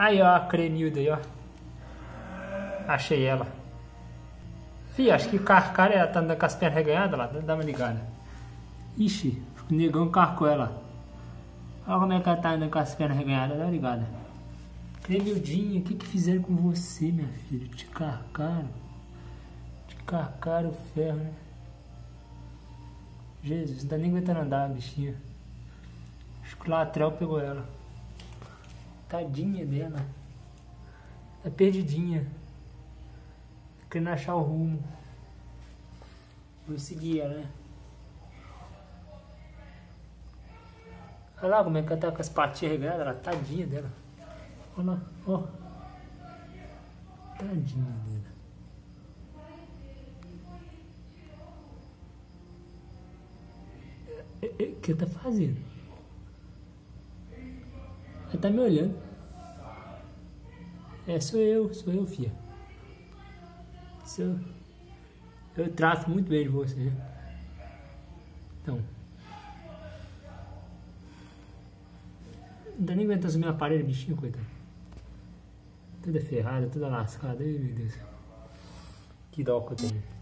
Aí, ó, a Cremilda aí, ó. Achei ela. Fih, acho que o cara ela tá andando com as pernas reganhadas lá. Dá uma ligada. Ixi, o negão carcou ela. Olha como é que ela tá andando com as pernas reganhadas, dá uma ligada. Cremildinha, o que que fizeram com você, minha filha? Te carcaram. Te carcaram o ferro, né? Jesus, não tá nem aguentando andar, bichinha. Acho que o Latrel pegou ela. Tadinha dela. Tá perdidinha. Tá querendo achar o rumo. Vou seguir ela, né? Olha lá como é que ela tá com as patinhas regadas, ela tadinha dela. Olha lá, ó. Tadinha dela. O é, é, que tá fazendo? Ela tá me olhando. É, sou eu, sou eu, filha. Sou. Eu trato muito bem de você. Então. Não dá nem aguentando assumir o aparelho, bichinho, coitado. Toda ferrada, toda lascada. Ai, meu Deus. Que dó que eu tenho.